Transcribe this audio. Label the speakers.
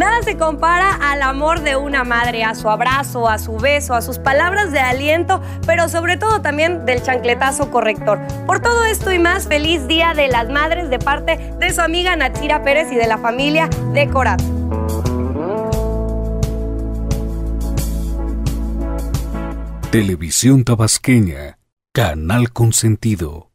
Speaker 1: Nada se compara al amor de una madre, a su abrazo, a su beso, a sus palabras de aliento, pero sobre todo también del chancletazo corrector. Por todo esto y más, feliz Día de las Madres de parte de su amiga Nachira Pérez y de la familia de Corat.
Speaker 2: Televisión Tabasqueña, canal consentido.